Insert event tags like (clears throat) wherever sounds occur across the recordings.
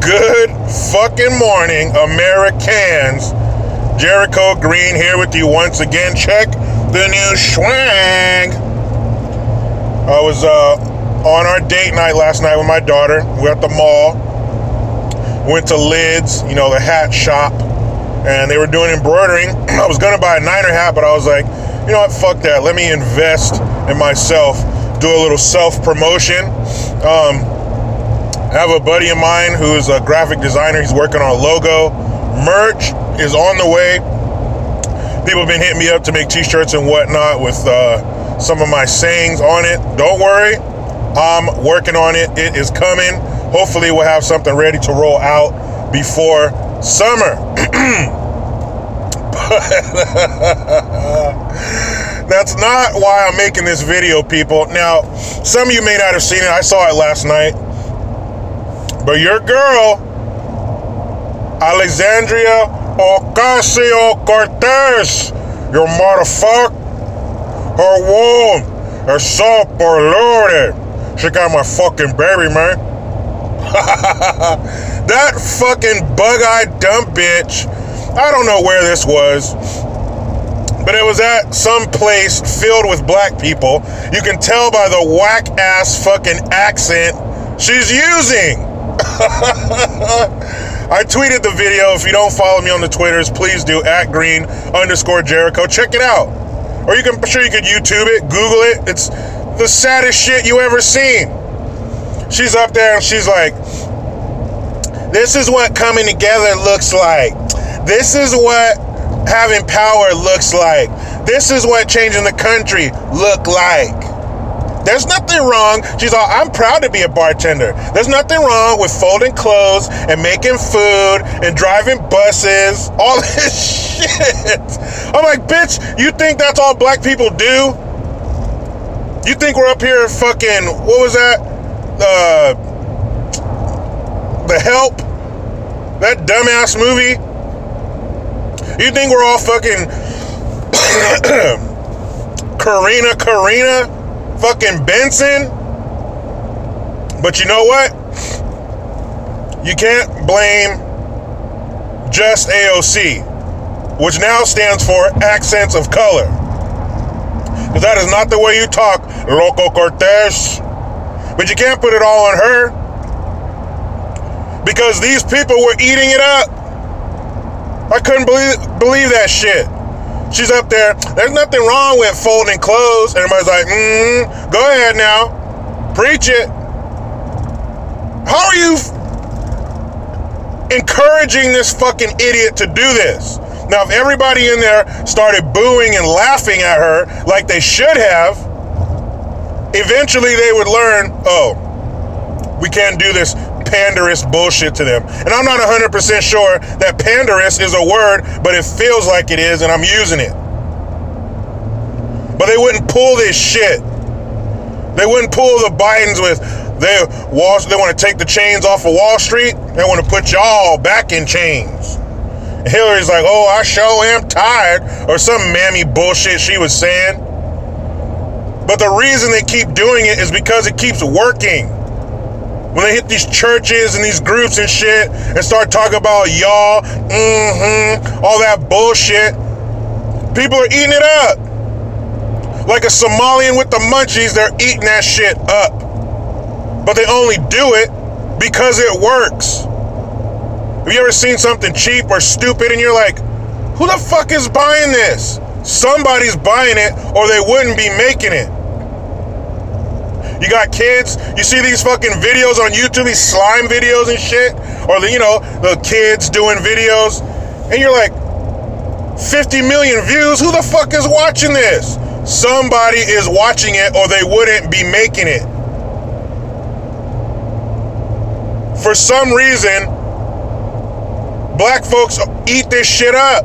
Good fucking morning, Americans. Jericho Green here with you once again. Check the new swag. I was uh, on our date night last night with my daughter. We are at the mall. Went to Lids, you know, the hat shop, and they were doing embroidering. (clears throat) I was gonna buy a Niner hat, but I was like, you know what, fuck that. Let me invest in myself. Do a little self promotion. Um, I have a buddy of mine who's a graphic designer. He's working on a logo. Merch is on the way. People have been hitting me up to make t-shirts and whatnot with uh, some of my sayings on it. Don't worry, I'm working on it. It is coming. Hopefully, we'll have something ready to roll out before summer. (laughs) That's not why I'm making this video, people. Now, some of you may not have seen it. I saw it last night. But your girl, Alexandria Ocasio Cortez, your motherfucker, her womb is so polluted. She got my fucking baby, man. (laughs) that fucking bug eyed dumb bitch. I don't know where this was, but it was at some place filled with black people. You can tell by the whack ass fucking accent she's using. (laughs) I tweeted the video. If you don't follow me on the Twitters, please do at green underscore Jericho. Check it out. Or you can, I'm sure you could YouTube it, Google it. It's the saddest shit you ever seen. She's up there and she's like, this is what coming together looks like. This is what having power looks like. This is what changing the country look like. There's nothing wrong. She's all, I'm proud to be a bartender. There's nothing wrong with folding clothes and making food and driving buses. (laughs) All this shit. I'm like, bitch, you think that's all black people do? You think we're up here fucking, what was that? Uh, the Help? That dumbass movie? You think we're all fucking (coughs) Karina Karina? Fucking Benson. But you know what? You can't blame just AOC, which now stands for accents of color. Because that is not the way you talk, Loco Cortez. But you can't put it all on her. Because these people were eating it up. I couldn't believe believe that shit. She's up there. There's nothing wrong with folding clothes. Everybody's like, mm, go ahead now. Preach it. How are you encouraging this fucking idiot to do this? Now, if everybody in there started booing and laughing at her like they should have, eventually they would learn, oh, we can't do this panderous bullshit to them. And I'm not 100% sure that panderous is a word, but it feels like it is, and I'm using it. But they wouldn't pull this shit. They wouldn't pull the Bidens with they Wall. They want to take the chains off of Wall Street. They want to put y'all back in chains. Hillary's like, oh, I sure am tired, or some mammy bullshit she was saying. But the reason they keep doing it is because it keeps working when they hit these churches and these groups and shit and start talking about y'all, mm-hmm, all that bullshit, people are eating it up. Like a Somalian with the munchies, they're eating that shit up. But they only do it because it works. Have you ever seen something cheap or stupid and you're like, who the fuck is buying this? Somebody's buying it or they wouldn't be making it. You got kids. You see these fucking videos on YouTube, these slime videos and shit, or the you know the kids doing videos, and you're like, 50 million views. Who the fuck is watching this? Somebody is watching it, or they wouldn't be making it. For some reason, black folks eat this shit up.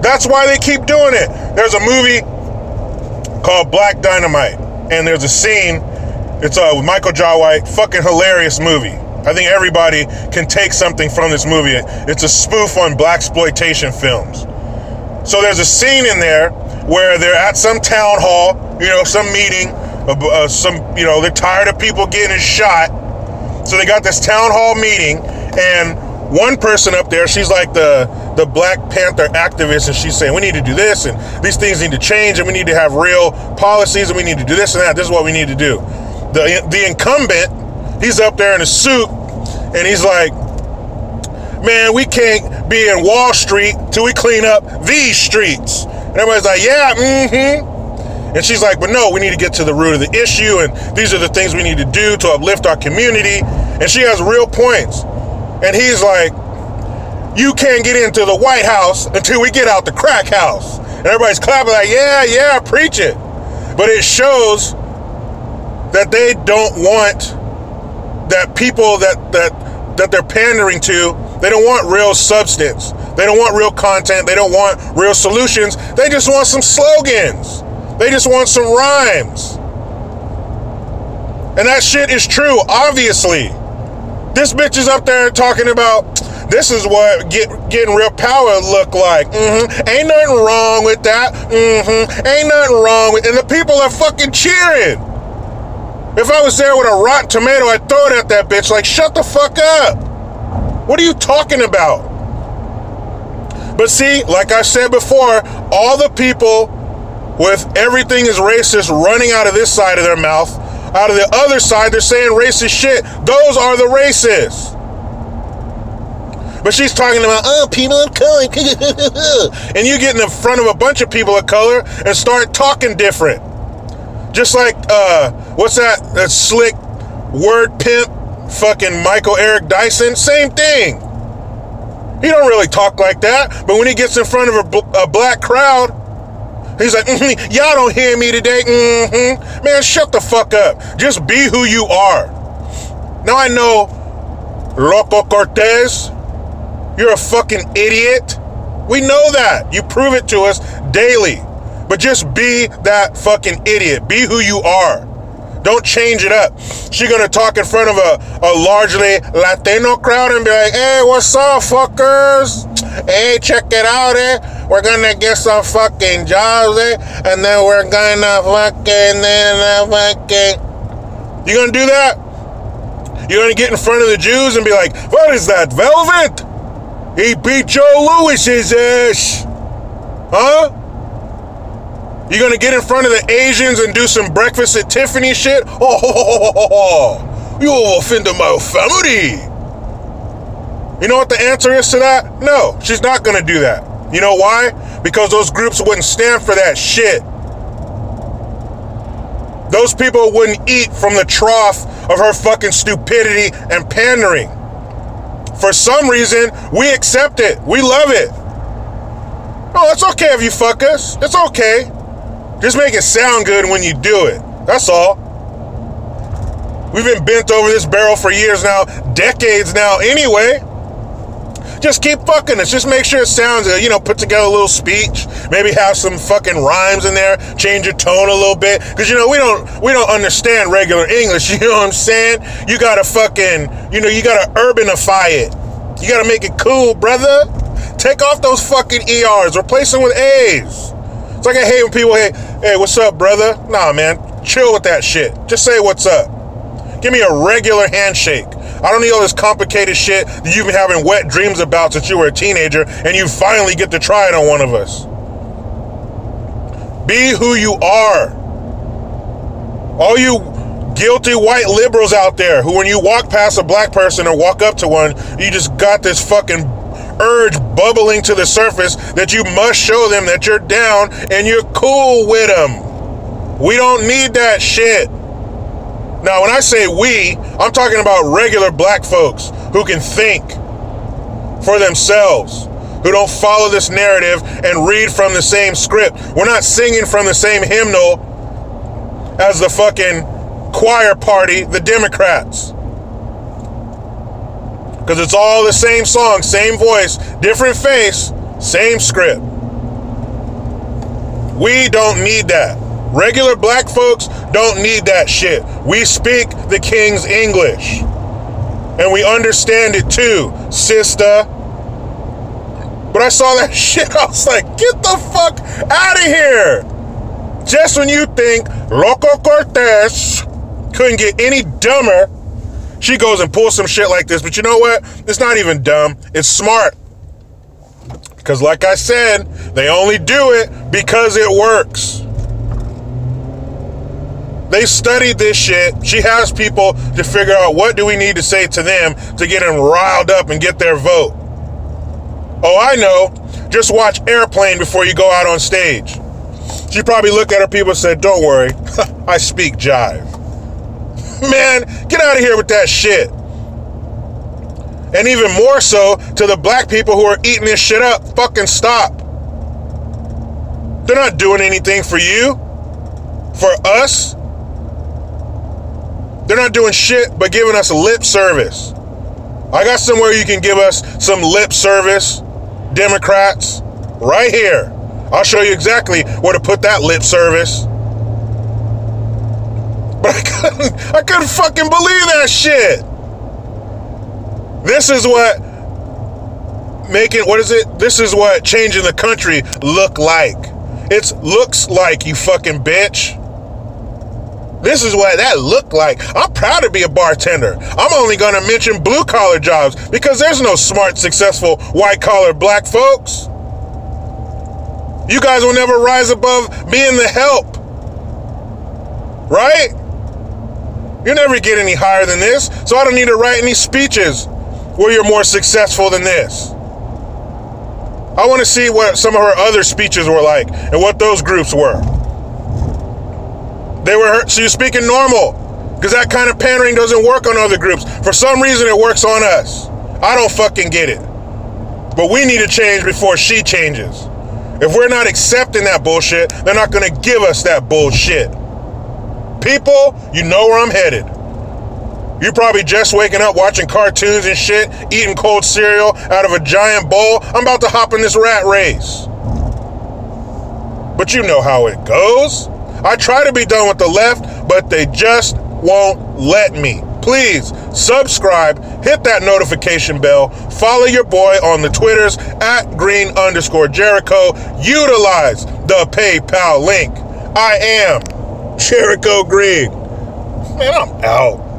That's why they keep doing it. There's a movie called Black Dynamite, and there's a scene it's uh, Michael Jai White. Fucking hilarious movie. I think everybody can take something from this movie. It's a spoof on black exploitation films. So there's a scene in there where they're at some town hall, you know, some meeting, uh, uh, some, you know, they're tired of people getting shot. So they got this town hall meeting, And one person up there, she's like the the Black Panther activist, and she's saying we need to do this, and these things need to change, and we need to have real policies, and we need to do this and that. This is what we need to do. The the incumbent, he's up there in a suit, and he's like, man, we can't be in Wall Street till we clean up these streets. And everybody's like, yeah, mm-hmm. And she's like, but no, we need to get to the root of the issue, and these are the things we need to do to uplift our community. And she has real points. And he's like, you can't get into the White House until we get out the crack house. And everybody's clapping like, yeah, yeah, preach it. But it shows that they don't want that people that that that they're pandering to, they don't want real substance. They don't want real content. They don't want real solutions. They just want some slogans. They just want some rhymes. And that shit is true, obviously. This bitch is up there talking about this is what get, getting real power look like. Mm-hmm. Ain't nothing wrong with that. Mm-hmm. Ain't nothing wrong with and the people are fucking cheering. If I was there with a rotten tomato, I'd throw it at that bitch like, shut the fuck up. What are you talking about? But see, like I said before, all the people with everything is racist running out of this side of their mouth out of the other side, they're saying racist shit. Those are the racists. But she's talking about, oh, people of color. (laughs) and you get in front of a bunch of people of color and start talking different. Just like, uh, what's that? That slick word pimp, fucking Michael Eric Dyson. Same thing. He don't really talk like that. But when he gets in front of a, a black crowd, He's like, mm-hmm, y'all don't hear me today. Mm-hmm. Man, shut the fuck up. Just be who you are. Now I know, Loco Cortez, you're a fucking idiot. We know that. You prove it to us daily. But just be that fucking idiot. Be who you are. Don't change it up. She gonna talk in front of a, a largely Latino crowd and be like, hey, what's up, fuckers? Hey, check it out, eh? We're gonna get some fucking jobs, eh? And then we're gonna fucking, then uh, fucking. You gonna do that? You're gonna get in front of the Jews and be like, what is that, velvet? He beat Joe Louis's ass. Huh? You gonna get in front of the Asians and do some breakfast at Tiffany shit? (laughs) Oh, you will offend my family. You know what the answer is to that? No, she's not gonna do that. You know why? Because those groups wouldn't stand for that shit. Those people wouldn't eat from the trough of her fucking stupidity and pandering. For some reason, we accept it. We love it. Oh, it's okay if you fuck us. It's okay. Just make it sound good when you do it. That's all. We've been bent over this barrel for years now, decades now, anyway. Just keep fucking us. Just make sure it sounds, uh, you know, put together a little speech. Maybe have some fucking rhymes in there. Change your tone a little bit, because you know we don't we don't understand regular English. (laughs) You know what I'm saying? You gotta fucking, you know, you gotta urbanify it. You gotta make it cool, brother. Take off those fucking ERs. Replace them with A's. It's like I hate when people, hey, hey, what's up, brother? Nah, man, chill with that shit. Just say what's up. Give me a regular handshake. I don't need all this complicated shit that you've been having wet dreams about since you were a teenager, and you finally get to try it on one of us. Be who you are. All you guilty white liberals out there who, when you walk past a black person or walk up to one, you just got this fucking urge bubbling to the surface that you must show them that you're down and you're cool with them. We don't need that shit. Now, when I say we, I'm talking about regular black folks who can think for themselves, who don't follow this narrative and read from the same script. We're not singing from the same hymnal as the fucking choir party, the Democrats. Because it's all the same song, same voice, different face, same script. We don't need that. Regular black folks don't need that shit. We speak the King's English. And we understand it too, sister. But I saw that (laughs) shit, I was like, get the fuck out of here. Just when you think Loco Cortez couldn't get any dumber She goes and pulls some shit like this, but you know what? It's not even dumb. It's smart. Because, like I said, they only do it because it works. They studied this shit. She has people to figure out what do we need to say to them to get them riled up and get their vote. Oh, I know. Just watch Airplane before you go out on stage. She probably looked at her people and said, Don't worry, (laughs) I speak jive. Man, get out of here with that shit. And even more so to the black people who are eating this shit up, fucking stop. They're not doing anything for you, for us. They're not doing shit but giving us lip service. I got somewhere you can give us some lip service, Democrats, right here. I'll show you exactly where to put that lip service. But I couldn't, I couldn't fucking believe that shit. This is what making, what is it? This is what changing the country look like. It looks like, you fucking bitch. This is what that looked like. I'm proud to be a bartender. I'm only going to mention blue collar jobs because there's no smart, successful white collar black folks. You guys will never rise above being the help. Right? You never get any higher than this, so I don't need to write any speeches where you're more successful than this. I want to see what some of her other speeches were like and what those groups were. They were she was speaking normal because that kind of pandering doesn't work on other groups. For some reason, it works on us. I don't fucking get it. But we need to change before she changes. If we're not accepting that bullshit, they're not going to give us that bullshit. People, you know where I'm headed. You're probably just waking up watching cartoons and shit, eating cold cereal out of a giant bowl. I'm about to hop in this rat race. But you know how it goes. I try to be done with the left, but they just won't let me. Please subscribe, hit that notification bell, follow your boy on the Twitters at green underscore Jericho. Utilize the PayPal link. I am Jericho Green. Man, I'm out.